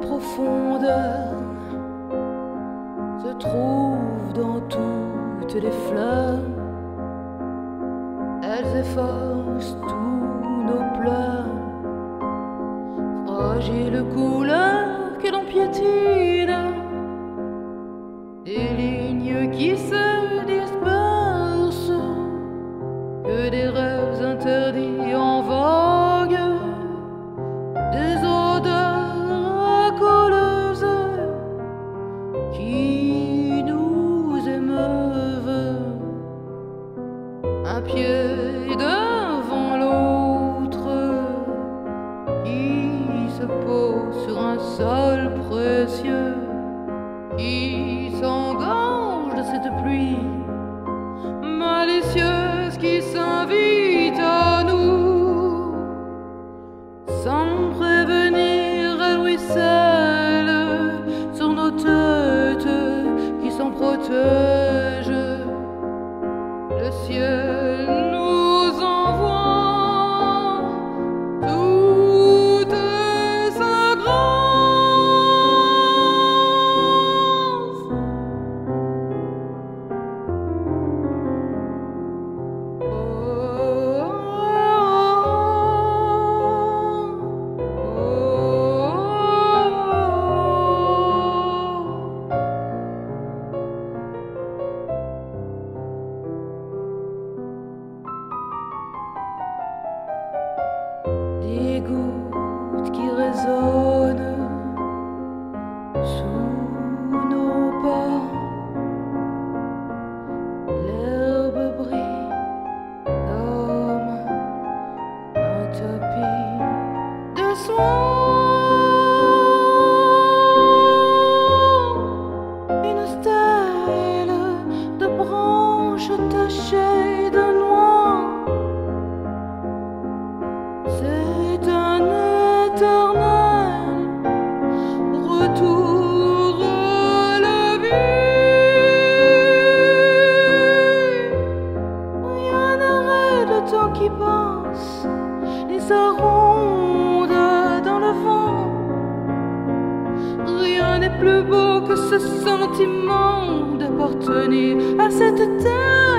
profondeur se trouve dans toutes les fleurs. Elles effacent tous nos pleurs, fragile couleur Un pied devant l'autre qui se pose sur un sol précieux qui s'engorge Des gouttes qui résonnent sous nos pas. L'herbe brille comme un tapis de soie. Les dans le vent. Rien n'est plus beau que ce sentiment d'appartenir à cette terre.